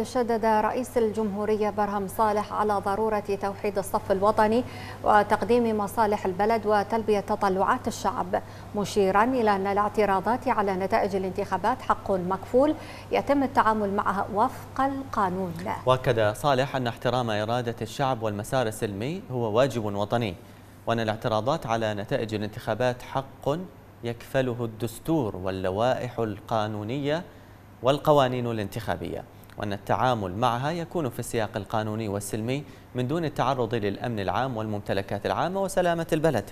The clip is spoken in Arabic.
شدد رئيس الجمهورية برهم صالح على ضرورة توحيد الصف الوطني وتقديم مصالح البلد وتلبية تطلعات الشعب مشيرا إلى أن الاعتراضات على نتائج الانتخابات حق مكفول يتم التعامل معها وفق القانون. وأكد صالح أن احترام إرادة الشعب والمسار السلمي هو واجب وطني وأن الاعتراضات على نتائج الانتخابات حق يكفله الدستور واللوائح القانونية والقوانين الانتخابية. وأن التعامل معها يكون في السياق القانوني والسلمي من دون التعرض للأمن العام والممتلكات العامة وسلامة البلد.